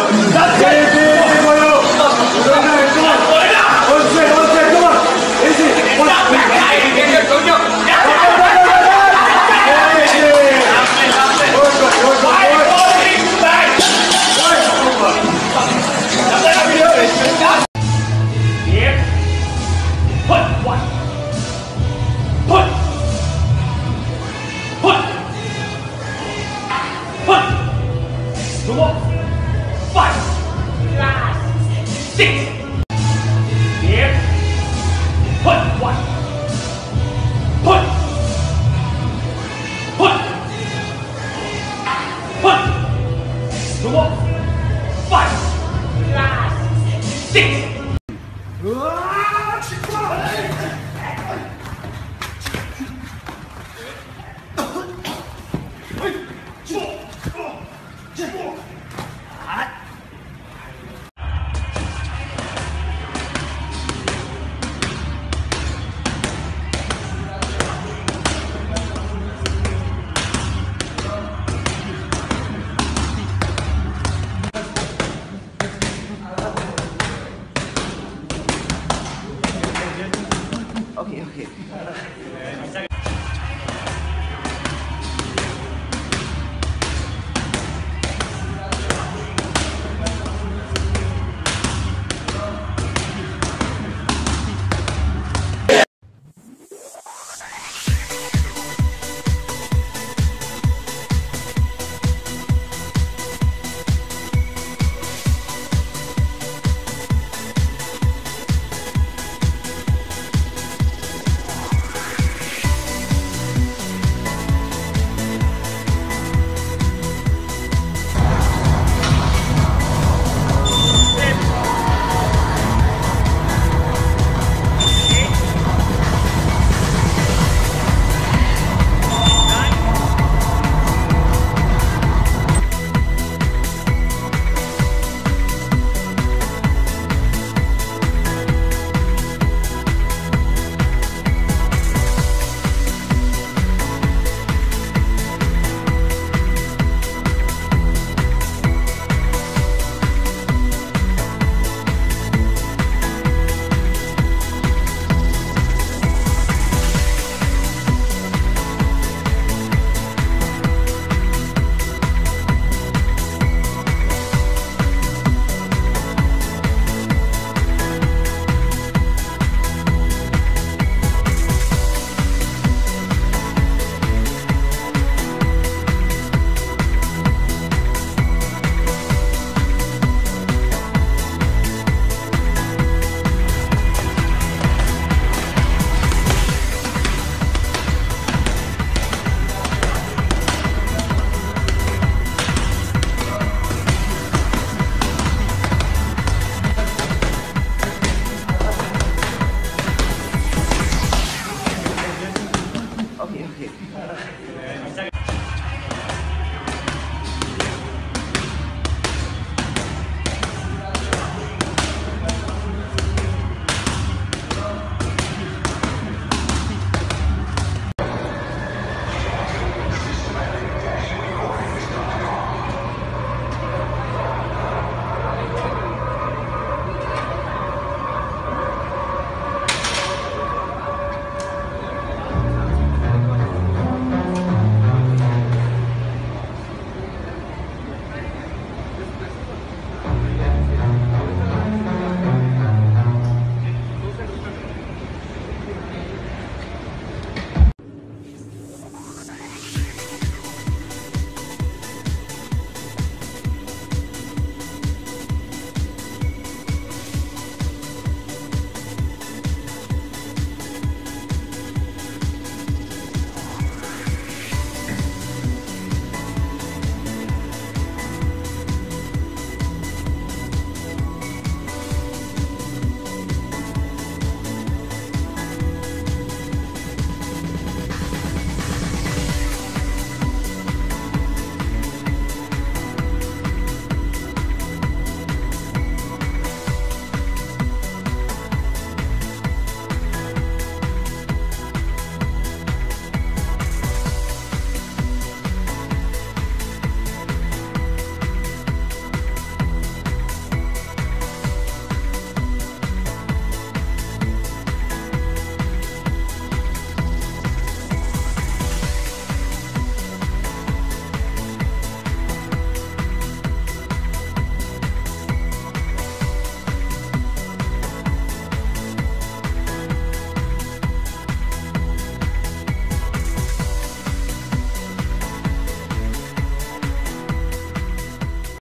Tá That's it. one, five, six. okay, you.